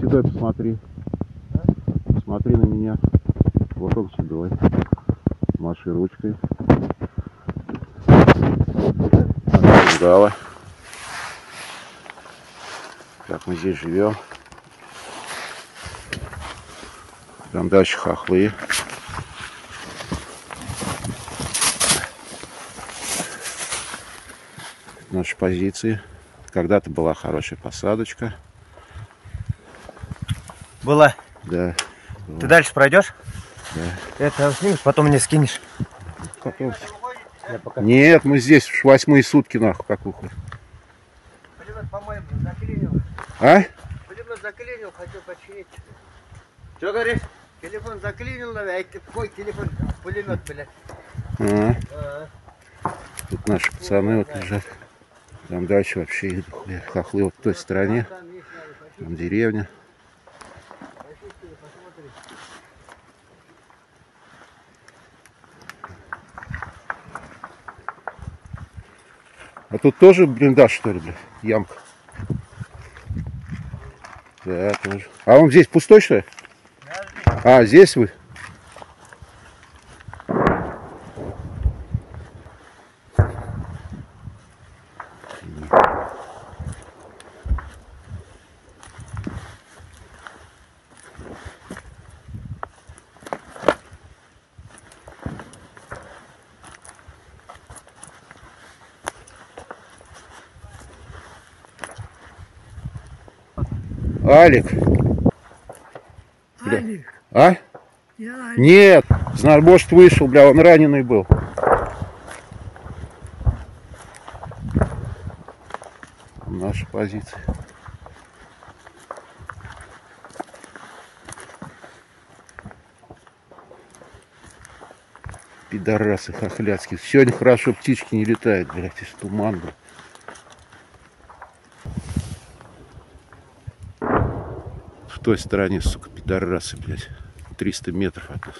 седой, посмотри. Посмотри на меня. Вот он седой. Маши ручкой. Гала. Как мы здесь живем. Там дальше хохлы. Наши позиции. Когда-то была хорошая посадочка. Была. Да. Ты дальше пройдешь? Да. Это снимешь, потом мне скинешь. Потом. Я пока. Нет, мы здесь уж восьмые сутки нахуй как уходим. Пулемет, по-моему, заклинил. А? Пулемет заклинил, хотел починить. Что говоришь? Телефон заклинил, наверное, а твой телефон пулемет, блядь. А, А, тут наши пацаны вот лежат. Там дальше вообще хохлы вот в той стороне. Там деревня. А тут тоже блиндаж, что ли, блядь? Ямка. Да, тоже. А он здесь пустой, что ли? А, здесь вы? Алик. Алик, А? я Алик. Нет, знаю, может вышел, бля, он раненый был. Наша позиция. Пидорасы хохляцкие. Сегодня хорошо птички не летают, блядь, из туман, блядь. Той стороне, сука, пидорасы, блядь. 300 метров от нас.